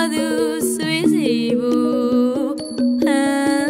modo suicídio. Ah, ah.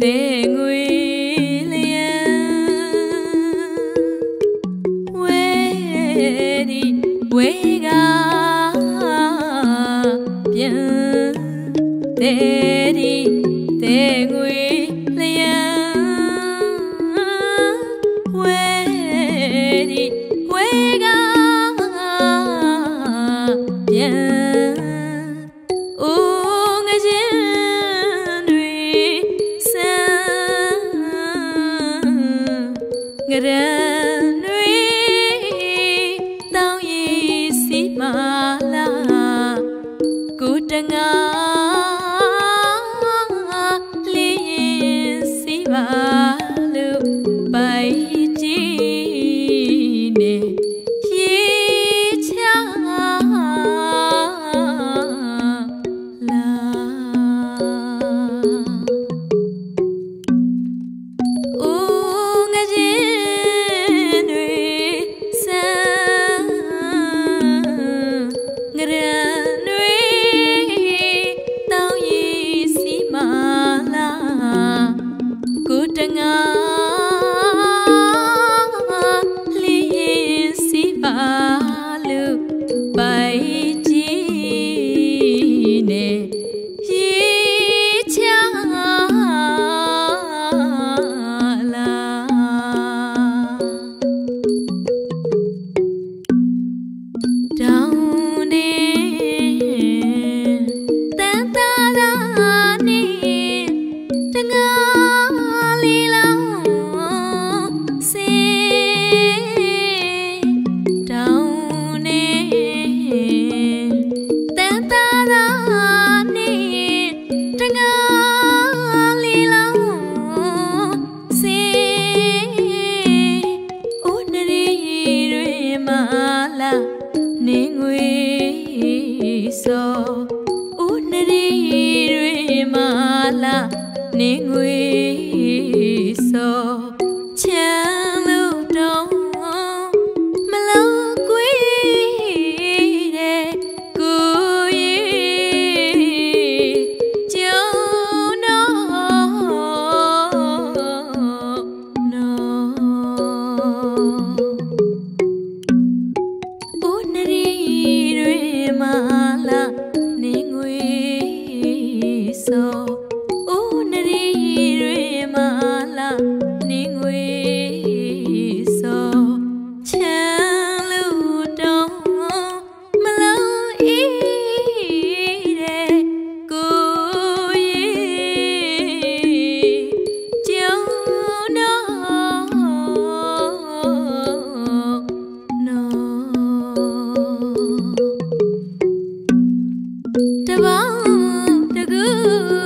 Tenho တဲဒီတဲငွေလျံဝဲဒီဝဲကပြန်ဦးငခြင်းတွေစံငရံ time. ဆိုအိုးနရီတွေမာလာနင်းငွေဆိုချမ်းလူတော်မလုံးဤတဲ့ကိုရေကျုံတော့နော်တဘော Ooh.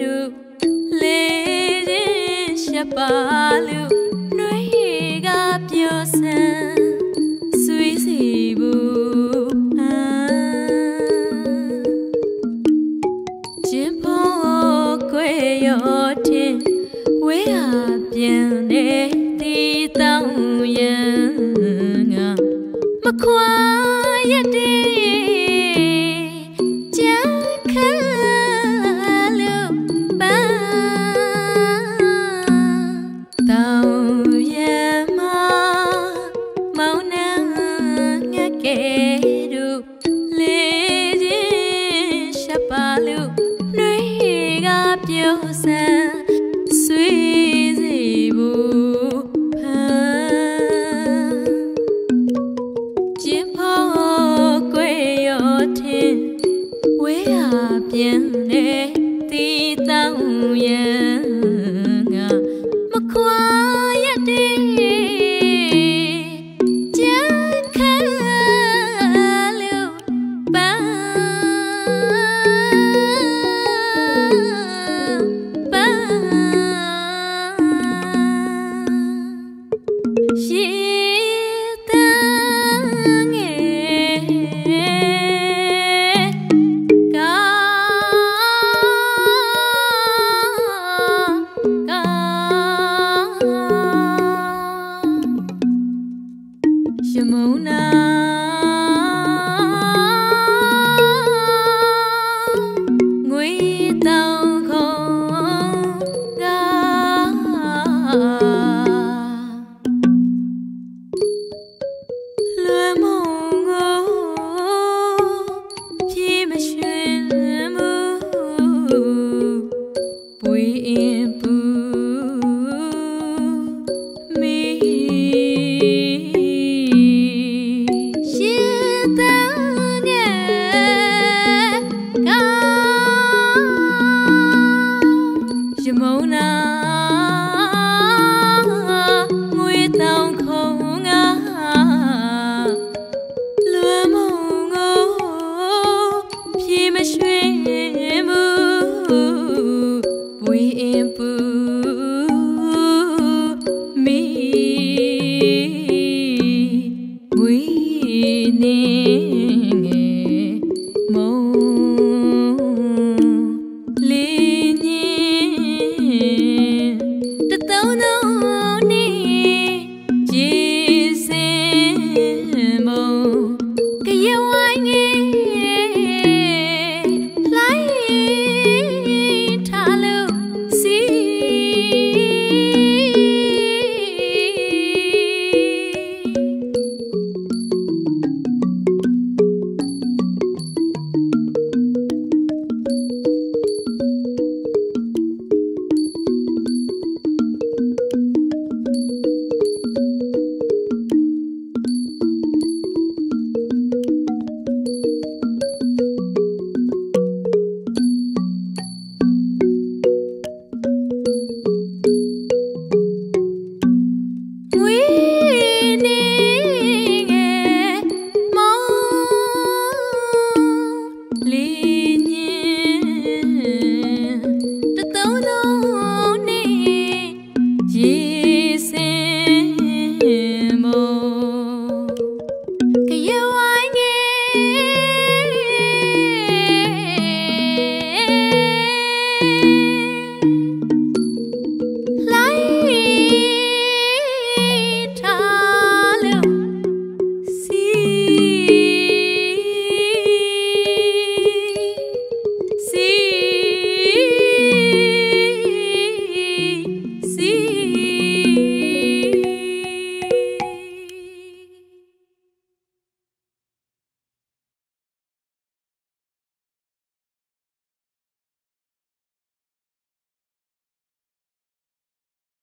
တို့လေရင်ရှက်ပါလို့年。啊。